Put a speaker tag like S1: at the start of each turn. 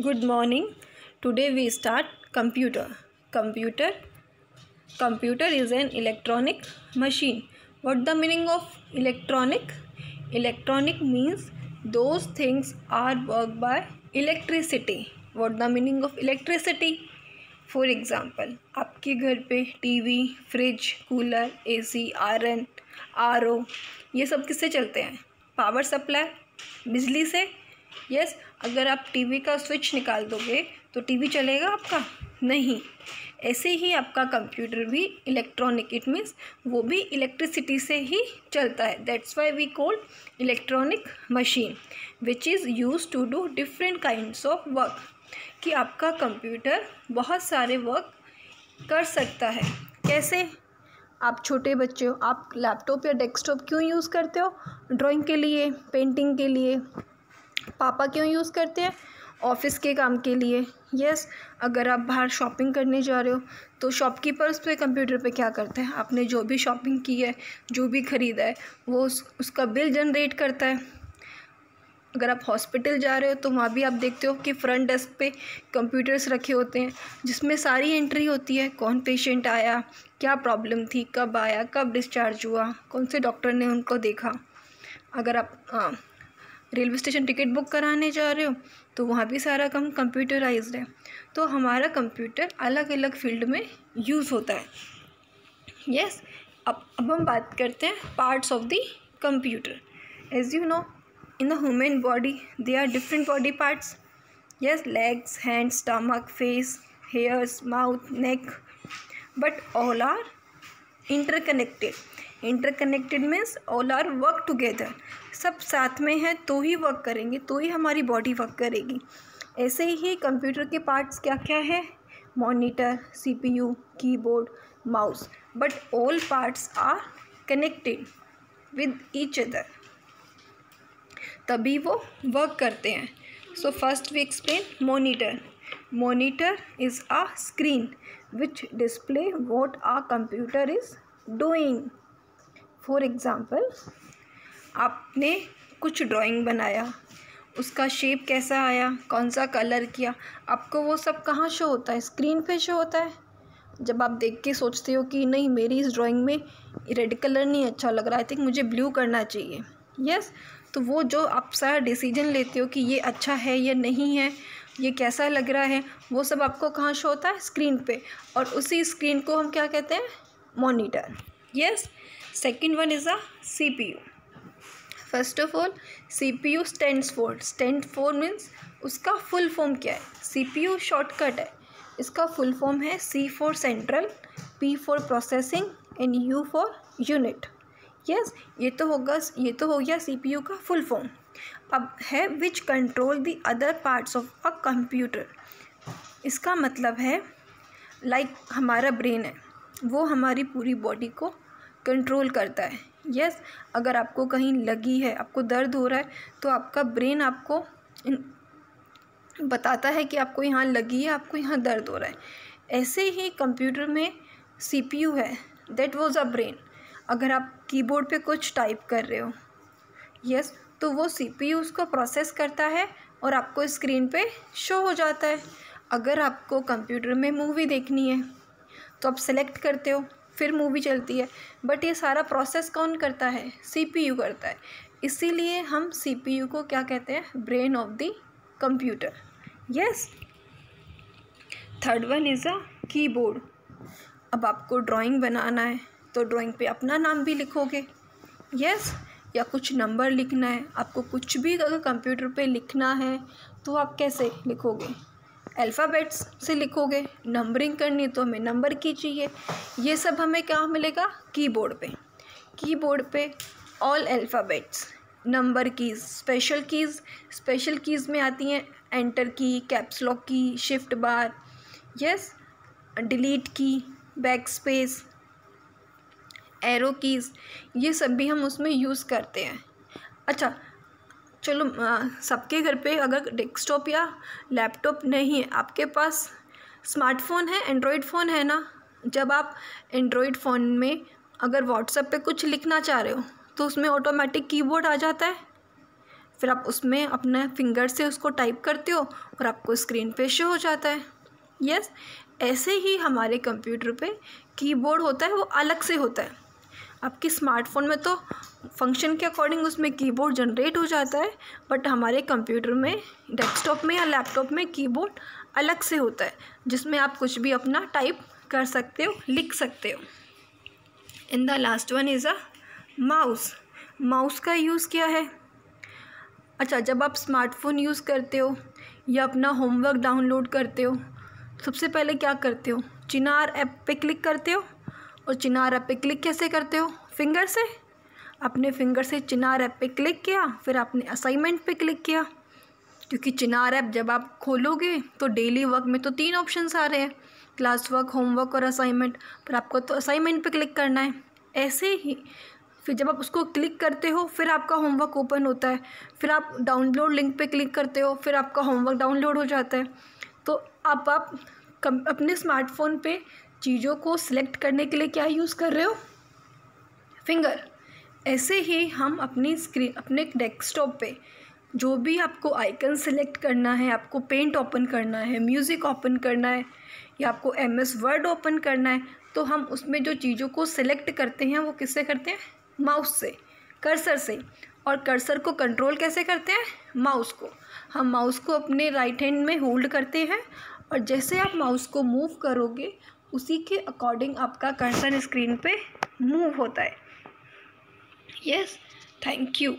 S1: Good morning today we start computer computer computer is an electronic machine what the meaning of electronic electronic means those things are work by electricity what the meaning of electricity for example आपके घर पे TV fridge cooler AC iron RO ये सब किससे चलते हैं? Power supply बिजली से? यस yes, अगर आप टीवी का स्विच निकाल दोगे तो टीवी चलेगा आपका? नहीं। ऐसे ही आपका कंप्यूटर भी इलेक्ट्रॉनिक इट मीन्स वो भी इलेक्ट्रिसिटी से ही चलता है। That's why we call electronic machine which is use to do different kinds of work कि आपका कंप्यूटर बहुत सारे वर्क कर सकता है। कैसे? आप छोटे बच्चे हो, आप लैपटॉप या डेस्कटॉप क्यों यूज़ करते हो? ड्राइंग के लिए पेंटिंग के लिए पापा क्यों यूज़ करते हैं? ऑफ़िस के काम के लिए। यस अगर आप बाहर शॉपिंग करने जा रहे हो तो शॉपकीपर उस पर कंप्यूटर पे क्या करता है? आपने जो भी शॉपिंग की है जो भी ख़रीदा है वो उस, उसका बिल जनरेट करता है। अगर आप हॉस्पिटल जा रहे हो तो वहाँ भी आप देखते हो कि फ्रंट डेस्क पे कंप्यूटर्स रखे होते हैं जिसमें सारी एंट्री होती है। कौन पेशेंट आया क्या प्रॉब्लम थी कब आया कब डिस्चार्ज हुआ कौन से डॉक्टर ने उनको देखा? अगर आप हाँ रेलवे स्टेशन टिकट बुक कराने जा रहे हो तो वहाँ भी सारा काम कंप्यूटराइज है। तो हमारा कंप्यूटर अलग अलग फ़ील्ड में यूज़ होता है। यस yes, अब अब हम बात करते हैं parts of the computer as you know in the human body they are different body parts yes legs hand stomach face hairs mouth neck but all are interconnected interconnected means all are work together. सब साथ में हैं तो ही work करेंगे तो ही हमारी body work करेगी। ऐसे ही कंप्यूटर के पार्ट्स क्या क्या है? Monitor, CPU, keyboard, mouse. But all parts are connected with each other. तभी वो वर्क करते हैं। So first we explain monitor. Monitor is a screen which display what a computer is doing. For example आपने कुछ drawing बनाया, उसका shape कैसा आया, कौन सा कलर किया, आपको वो सब कहाँ शो होता है? स्क्रीन पे शो होता है? जब आप देख के सोचते हो कि नहीं, मेरी इस ड्राइंग में रेड कलर नहीं अच्छा लग रहा है थिंक मुझे ब्लू करना चाहिए। Yes yes? तो वो जो आप सारा डिसीज़न लेते हो कि ये अच्छा है या नहीं है, ये कैसा लग रहा है, वो सब आपको कहाँ शो होता है? स्क्रीन पे। और उसी स्क्रीन को हम क्या कहते हैं? Monitor yes second is a C P U first of all C P U stand for stand for means उसका फुल फॉर्म क्या है? सी पी यू शॉर्टकट है। इसका फुल फॉर्म है C for central P for processing and U for unit yes ये तो होगा, ये तो हो गया सी पी यू का फुल फॉर्म अब है which control the other parts of a computer इसका मतलब है लाइक like हमारा ब्रेन है, वो हमारी पूरी बॉडी को कंट्रोल करता है। यस yes, अगर आपको कहीं लगी है आपको दर्द हो रहा है तो आपका ब्रेन आपको बताता है कि आपको यहाँ लगी है आपको यहाँ दर्द हो रहा है। ऐसे ही कंप्यूटर में सीपीयू है। दैट वाज अ ब्रेन अगर आप कीबोर्ड पे कुछ टाइप कर रहे हो यस yes, तो वो सीपीयू उसको प्रोसेस करता है और आपको स्क्रीन पे शो हो जाता है। अगर आपको कंप्यूटर में मूवी देखनी है तो आप सेलेक्ट करते हो। फिर मूवी चलती है। बट ये सारा प्रोसेस कौन करता है? सीपीयू करता है। इसीलिए हम सीपीयू को क्या कहते हैं? Brain of the computer yes third one is a keyboard अब आपको ड्राइंग बनाना है तो ड्राइंग पे अपना नाम भी लिखोगे। यस या कुछ नंबर लिखना है। आपको कुछ भी अगर कंप्यूटर पे लिखना है तो आप कैसे लिखोगे? अल्फ़ाबेट्स से लिखोगे, नंबरिंग करनी तो हमें नंबर की चाहिए ये सब हमें क्या मिलेगा? कीबोर्ड पे। कीबोर्ड पे all alphabets number keys special keys special keys में आती हैं enter key caps lock key shift bar yes delete key backspace arrow keys ये सब भी हम उसमें यूज़ करते हैं। अच्छा चलो सबके घर पे अगर डेस्कटॉप या लैपटॉप नहीं है, आपके पास स्मार्टफ़ोन है एंड्रॉयड फ़ोन है ना? जब आप एंड्रॉयड फ़ोन में अगर व्हाट्सएप पे कुछ लिखना चाह रहे हो तो उसमें ऑटोमेटिक कीबोर्ड आ जाता है। फिर आप उसमें अपने फिंगर से उसको टाइप करते हो और आपको स्क्रीन पे शो हो जाता है। यस ऐसे ही हमारे कंप्यूटर पे कीबोर्ड होता है, वो अलग से होता है। आपके स्मार्टफ़ोन में तो फ़ंक्शन के अकॉर्डिंग उसमें कीबोर्ड जनरेट हो जाता है बट हमारे कंप्यूटर में डेस्कटॉप में या लैपटॉप में कीबोर्ड अलग से होता है, जिसमें आप कुछ भी अपना टाइप कर सकते हो, लिख सकते हो। In the last one is a mouse mouse का यूज़ क्या है? अच्छा जब आप स्मार्टफ़ोन यूज़ करते हो या अपना होमवर्क डाउनलोड करते हो, सबसे पहले क्या करते हो? चिनार ऐप पे क्लिक करते हो? और चिनार ऐप पे क्लिक कैसे करते हो? फिंगर से? अपने फिंगर से चिनार ऐप पे क्लिक किया, फिर आपने असाइनमेंट पे क्लिक किया। क्योंकि चिनार ऐप जब आप खोलोगे तो डेली वर्क में तो तीन ऑप्शंस आ रहे हैं। क्लास वर्क, होमवर्क और असाइनमेंट। पर आपको तो असाइनमेंट पे क्लिक करना है। ऐसे ही फिर जब आप उसको क्लिक करते हो, फिर आपका होमवर्क ओपन होता है। फिर आप डाउनलोड लिंक पे क्लिक करते हो, फिर आपका होमवर्क डाउनलोड हो जाता है। तो अब आप कम, अपने स्मार्टफ़ोन पे चीज़ों को सिलेक्ट करने के लिए क्या यूज़ कर रहे हो? फिंगर ऐसे ही हम अपनी स्क्रीन अपने डेस्कटॉप पे जो भी आपको आइकन सेलेक्ट करना है, आपको पेंट ओपन करना है म्यूज़िक ओपन करना है, या आपको एम एस वर्ड ओपन करना है तो हम उसमें जो चीज़ों को सिलेक्ट करते हैं, वो किससे करते हैं? माउस से कर्सर से. और कर्सर को कंट्रोल कैसे करते हैं? माउस को. हम माउस को अपने राइट हैंड में होल्ड करते हैं, और जैसे आप माउस को मूव करोगे उसी के अकॉर्डिंग आपका कर्सर स्क्रीन पे मूव होता है। Yes thank you